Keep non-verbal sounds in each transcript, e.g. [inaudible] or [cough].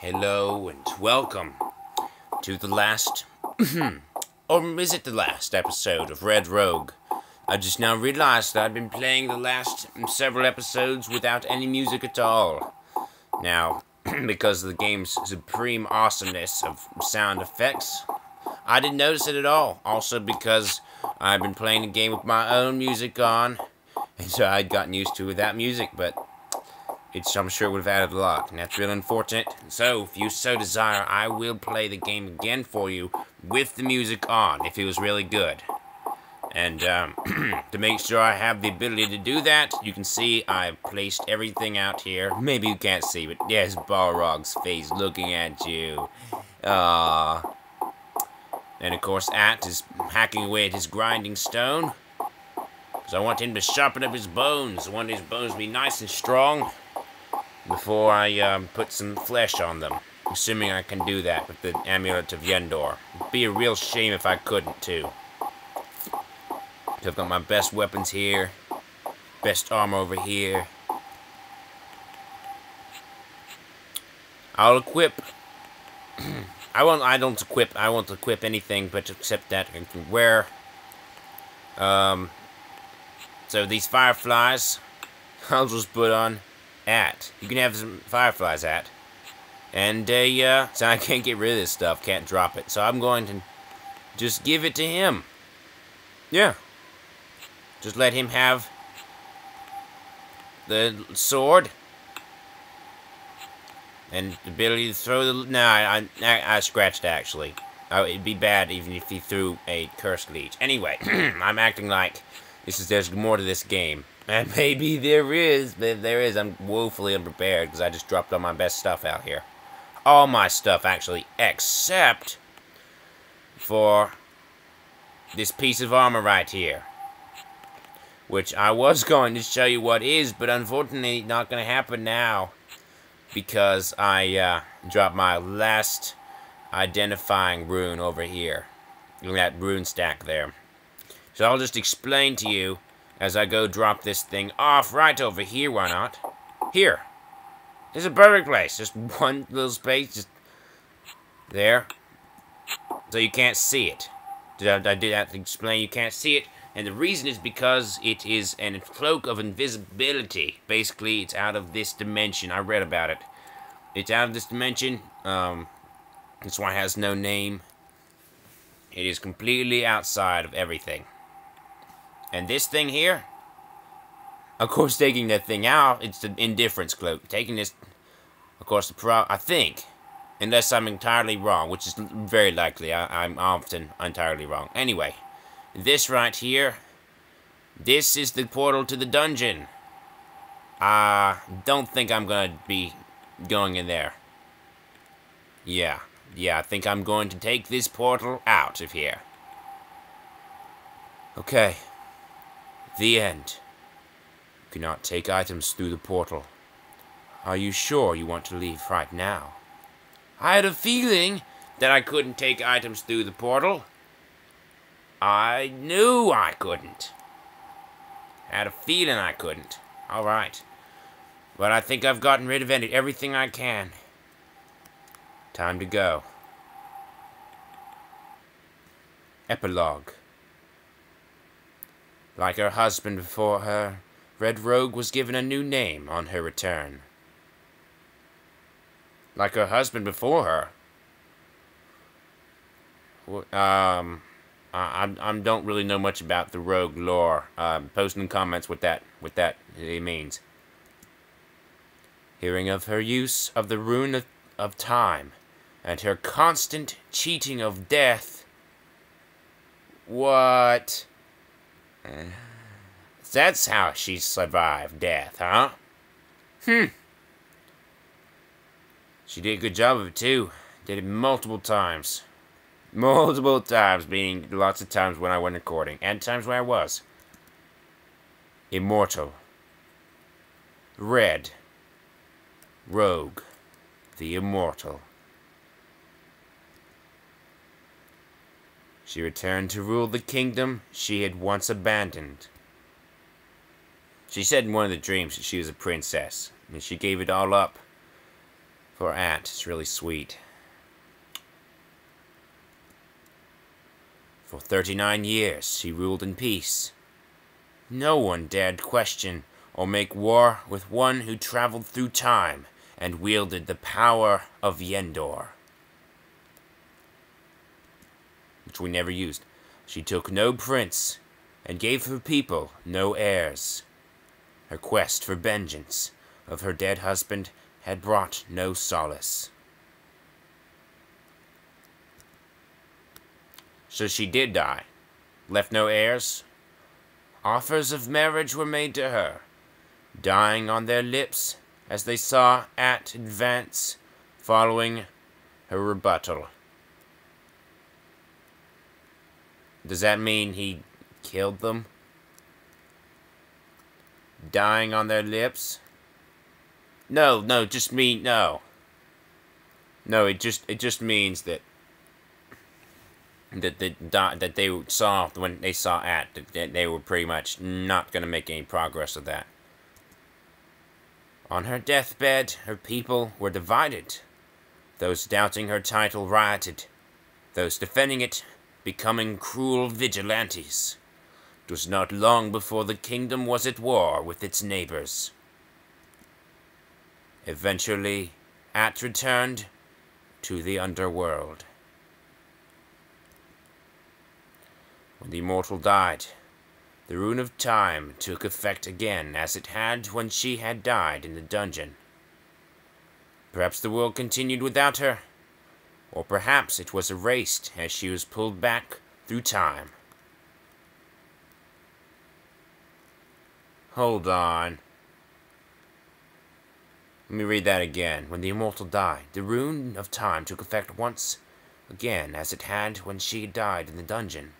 Hello and welcome to the last, [clears throat] or is it the last episode of Red Rogue? I just now realized that I've been playing the last several episodes without any music at all. Now, [clears throat] because of the game's supreme awesomeness of sound effects, I didn't notice it at all. Also because I've been playing the game with my own music on, [laughs] and so I'd gotten used to without music, but it's, I'm sure would have added a lot, and that's real unfortunate. So, if you so desire, I will play the game again for you with the music on, if it was really good. And um, [clears throat] to make sure I have the ability to do that, you can see I've placed everything out here. Maybe you can't see, but there's Balrog's face looking at you. Ah. And of course, At is hacking away at his grinding stone. Because I want him to sharpen up his bones. I want his bones to be nice and strong before I um, put some flesh on them. Assuming I can do that with the Amulet of Yendor. It'd be a real shame if I couldn't, too. So I've got my best weapons here. Best armor over here. I'll equip... [clears throat] I won't. I don't equip. I won't equip anything, but except that I can wear. Um. So these fireflies, [laughs] I'll just put on at. You can have some fireflies at. And, uh, [laughs] so I can't get rid of this stuff, can't drop it. So I'm going to just give it to him. Yeah. Just let him have the sword. And the ability to throw the... No, I, I, I scratched, actually. Oh, it'd be bad even if he threw a cursed leech. Anyway, [clears throat] I'm acting like this is there's more to this game. And [laughs] maybe there is, but there is, I'm woefully unprepared because I just dropped all my best stuff out here. All my stuff, actually, except for this piece of armor right here. Which I was [laughs] going to show you what is, but unfortunately not going to happen now. Because I uh, dropped my last identifying rune over here. At that rune stack there. So I'll just explain to you as I go drop this thing off right over here, why not? Here. Is a perfect place. Just [laughs] one little space, just there. So you can't see it. Did I, I did have to explain you can't see it? And the reason is because it is a cloak of invisibility. Basically, it's out of this dimension. I read about it. It's out of this dimension. Um, that's why it has no name. It is completely outside of everything. And this thing here, of course, taking that thing out, it's the indifference cloak. Taking this, of course, the pro I think, unless I'm entirely wrong, which is very likely. I, I'm often entirely wrong. Anyway, this right here, this is the portal to the dungeon. I don't think I'm going to be going in there. Yeah, yeah, I think I'm going to take this portal out of here. Okay. The end. You cannot take items through the portal. Are you sure you want to leave right now? I had a feeling that I couldn't take items through the portal. I knew I couldn't. Had a feeling I couldn't. Alright. But I think I've gotten rid of any, everything I can. Time to go. Epilogue. Like her husband before her, Red Rogue was given a new name on her return. Like her husband before her. Um, I, I, don't really know much about the Rogue lore. Um, post in comments what that what that means. Hearing of her use of the rune of, of time, and her constant cheating of death. What? That's how she survived death, huh? Hmm. She did a good job of it, too. Did it multiple times. Multiple times, meaning lots of times when I went recording, and times where I was. Immortal. Red. Rogue. The Immortal. She returned to rule the kingdom she had once abandoned. She said in one of the dreams that she was a princess, and she gave it all up for Aunt, It's really sweet. For 39 years he ruled in peace. No one dared question or make war with one who traveled through time and wielded the power of Yendor. Which we never used. She took no prince and gave her people no heirs. Her quest for vengeance of her dead husband had brought no solace. So she did die. Left no heirs. Offers of marriage were made to her, dying on their lips as they saw At advance, following her rebuttal. Does that mean he killed them? Dying on their lips? No, no, just mean no. No, it just it just means that that that that they saw when they saw at that they were pretty much not going to make any progress with that. On her deathbed, her people were divided. Those doubting her title rioted. Those defending it becoming cruel vigilantes. It was not long before the kingdom was at war with its neighbors. Eventually, At returned to the underworld. When the immortal died, the rune of time took effect again as it had when she had died in the dungeon. Perhaps the world continued without her, or perhaps it was erased as she was pulled back through time. Hold on. Let me read that again. When the immortal died, the rune of time took effect once again as it had when she died in the dungeon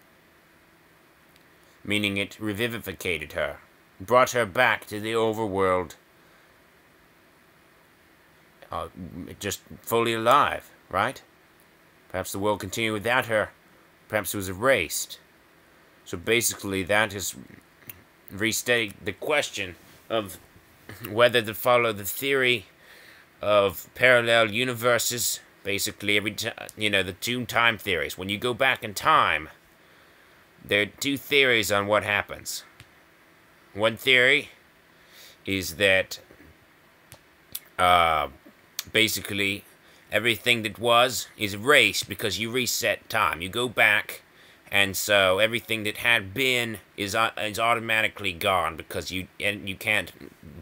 meaning it revivificated her, brought her back to the overworld, uh, just fully alive, right? Perhaps the world continued without her, perhaps it was erased. So basically, that is restate the question of whether to follow the theory of parallel universes. Basically, every time, you know, the two time theories. When you go back in time, there are two theories on what happens. One theory is that uh, basically everything that was is erased because you reset time. You go back, and so everything that had been is uh, is automatically gone because you and you can't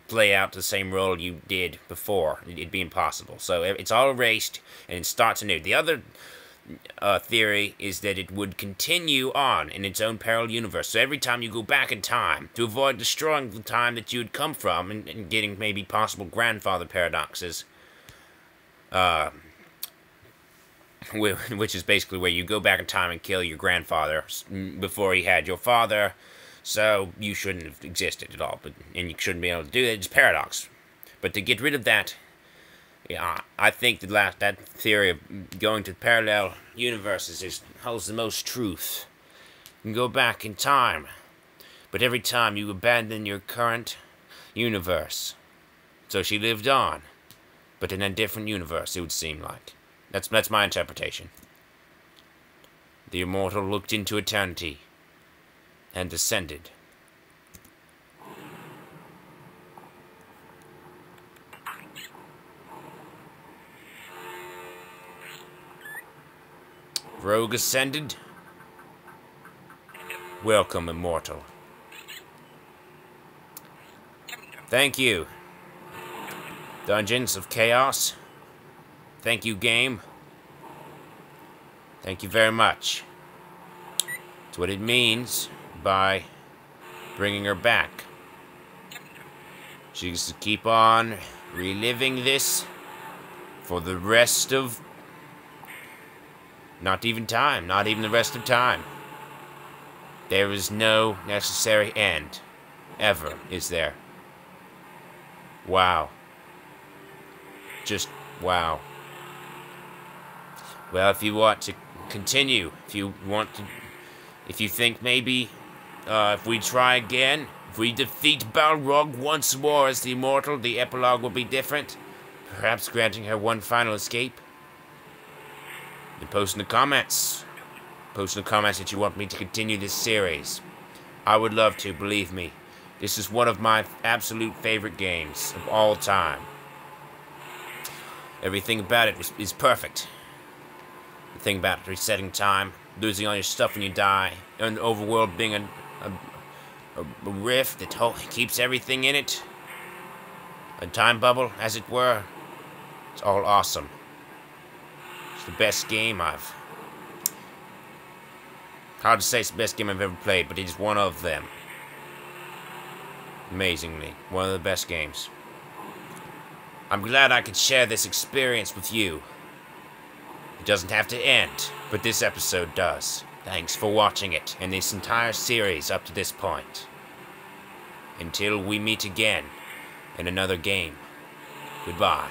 play out the same role you did before. It'd be impossible. So it's all erased and it starts anew. The other uh, theory is that it would continue on in its own parallel universe. So every time you go back in time, to avoid destroying the time that you had come from and, and getting maybe possible grandfather paradoxes, uh, [laughs] which is basically where you go back in time and kill your grandfather before he had your father, so you shouldn't have existed at all, but and you shouldn't be able to do it. It's paradox. But to get rid of that yeah, I think that last, that theory of going to parallel universes is, holds the most truth. You can go back in time, but every time you abandon your current universe. So she lived on, but in a different universe, it would seem like. That's, that's my interpretation. The immortal looked into eternity and descended. Rogue ascended. Welcome, immortal. Thank you. Dungeons of Chaos. Thank you, game. Thank you very much. That's what it means by bringing her back. She's to keep on reliving this for the rest of not even time, not even the rest of time. There is no necessary end. Ever, is there? Wow. Just wow. Well, if you want to continue, if you want to, if you think maybe, uh, if we try again, if we defeat Balrog once more as the immortal, the epilogue will be different. Perhaps granting her one final escape? Then post in the comments. Post in the comments that you want me to continue this series. I would love to, believe me. This is one of my absolute favorite games of all time. Everything about it is, perfect. The thing about resetting time, losing all your stuff when you die, and the overworld being a, a, a rift that keeps everything in it. A time bubble, as it were. It's all awesome. It's the best game I've... Hard to say it's the best game I've ever played, but it is one of them. Amazingly, one of the best games. I'm glad I could share this experience with you. It doesn't have to end, but this episode does. Thanks for watching it and this entire series up to this point. Until we meet again in another game, goodbye.